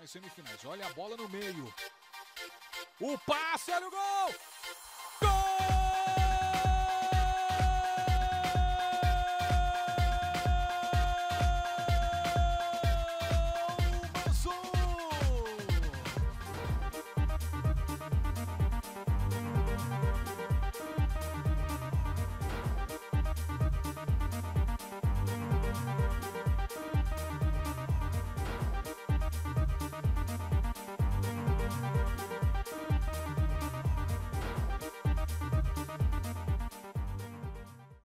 nas semifinais. Olha a bola no meio. O passe, olha o gol!